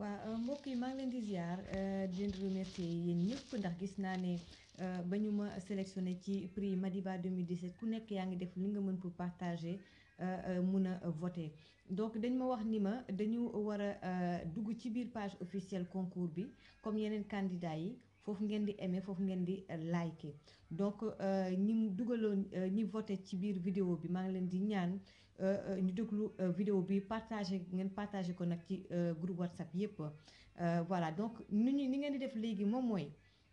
waaw mbokk ñu ma sélectionné ci prix Madiba 2017 ku pour partager mun a voter donc dañ ma wax ni ma dañu war a dugg ci biir page officielle concours bi comme yeneen candidats yi foofu ngeen di aimer foofu ngeen di liker donc ñi dugaloon ñi voté ci biir vidéo bi maa ngi leen di ñaan ñu déglu vidéo bi partagé ngeen partagé ko nag ci groupe WhatsApp yépp. Voilà donc ni ñu ni ngeen di def léegi moom mooy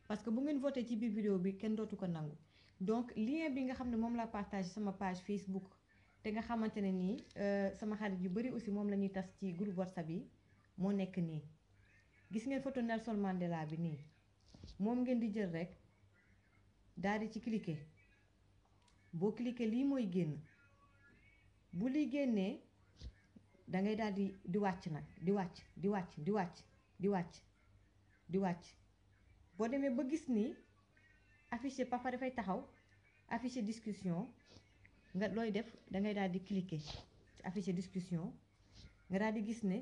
parce que bu ngeen voté ci biir vidéo bi kenn dootu ko nangu. Donc lien bi nga xam ne moom la partagé sama page Facebook te nga xamante ne nii sama xarit yu bari aussi moom la ñuy tas ci groupe WhatsApp yi moo nekk nii. Gis ngeen photo Nelson Mandela bi nii. Moom ngeen di jël rek daal di ci cliquer. Boo cliquer lii mooy génn. Bu lii génnee da ngay daal di di wàcc nag di wàcc di wàcc di wàcc di wàcc di wàcc. Boo ba gis ni papa taxaw discussion nga looy def da ngay cliquer ci affiché discussion nga daal di gis ne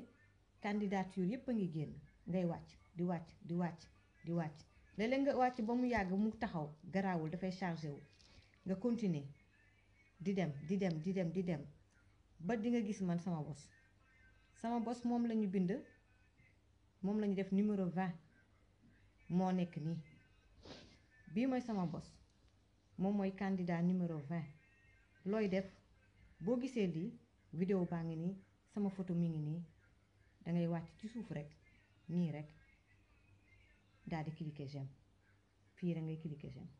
candidature a ngi génn ngay wàcc di wàcc di wàcc di wàcc. Léeg-léeg nga wàcc ba mu yàgg mu taxaw garaawul dafay chargé wu. Nga continuer di dem di dem di dem di dem ba di nga gis man sama la la numéro 20 moo nekk nii. Bii mooy sama bos moom candidat numéro 20 looy def? Boo gisee lii vidéo baa sama photo mi ngi nii dangay wàcc ci suuf rek nii rek daal di cliquer j'aime. Fii rek ngay cliquer j'aime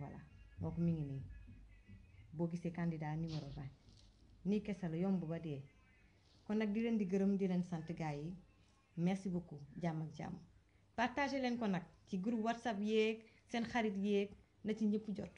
voilà. Donc mi ngi nii. Boo gisee candidat numéro 20 nii kese yomb ba dee. Kon nag di leen di gërëm di leen sant gars yi. Merci beaucoup jàmm ak jàmm. Partagé leen ko nag ci groupe whatsapp yéeg seen xarit yéeg na ci jot